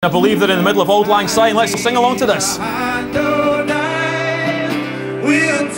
I believe that in the middle of Old Lang Syne. Let's sing along to this. We'll